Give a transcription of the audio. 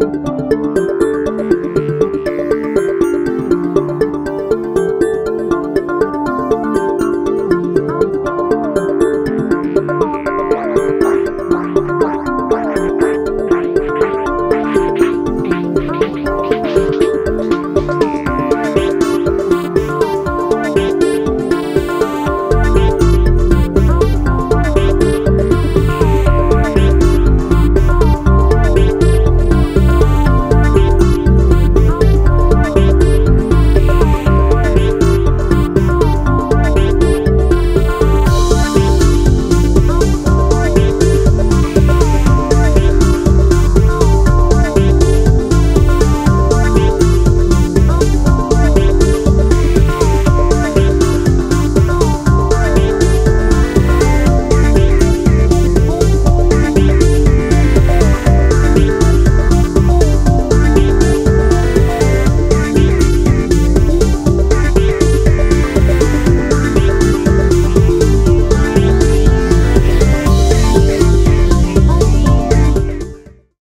Música